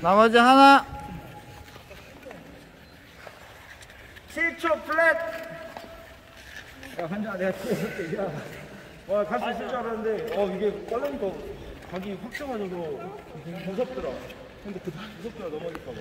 머지 하나. 7초 플랫! 야, 한자 내가 찍어줄게. 야. 와, 갈 수 있을 줄 알았는데, 어, 이게 빨라니까 각이 확 져가지고 무섭더라. 근데 그 무섭더라, 넘어질까봐.